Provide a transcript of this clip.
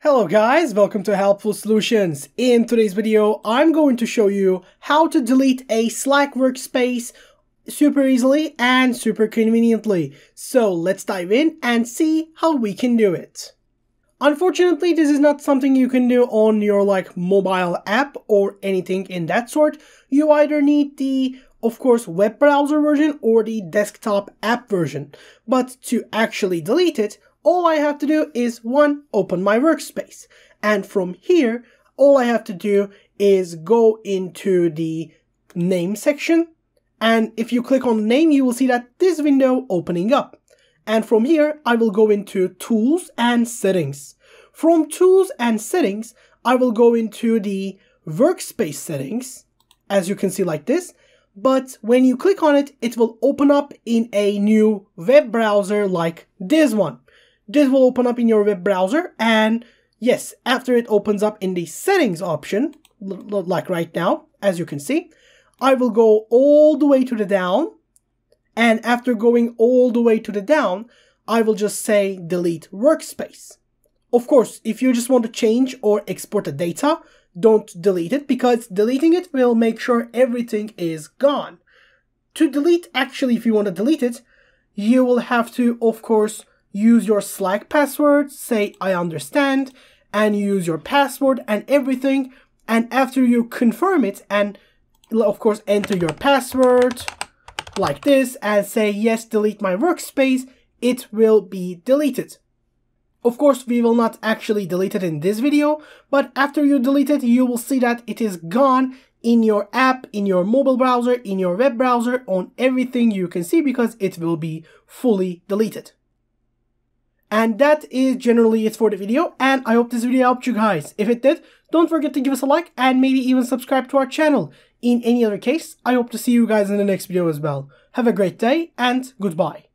Hello guys, welcome to Helpful Solutions. In today's video, I'm going to show you how to delete a Slack workspace super easily and super conveniently. So let's dive in and see how we can do it. Unfortunately, this is not something you can do on your like mobile app or anything in that sort. You either need the of course web browser version or the desktop app version. But to actually delete it, all I have to do is one, open my workspace. And from here, all I have to do is go into the name section. And if you click on name, you will see that this window opening up. And from here, I will go into tools and settings. From tools and settings, I will go into the workspace settings, as you can see like this. But when you click on it, it will open up in a new web browser like this one. This will open up in your web browser and yes, after it opens up in the settings option, like right now, as you can see, I will go all the way to the down and after going all the way to the down, I will just say delete workspace. Of course, if you just want to change or export the data, don't delete it because deleting it will make sure everything is gone. To delete, actually, if you want to delete it, you will have to, of course, use your Slack password, say I understand, and use your password and everything. And after you confirm it and of course enter your password like this and say yes, delete my workspace, it will be deleted. Of course, we will not actually delete it in this video, but after you delete it, you will see that it is gone in your app, in your mobile browser, in your web browser, on everything you can see because it will be fully deleted. And that is generally it for the video, and I hope this video helped you guys. If it did, don't forget to give us a like and maybe even subscribe to our channel. In any other case, I hope to see you guys in the next video as well. Have a great day, and goodbye.